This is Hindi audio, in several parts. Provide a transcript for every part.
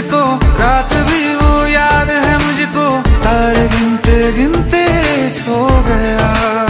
मुझको रात भी वो याद है मुझको। तार गिनते गिनते सो गया।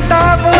que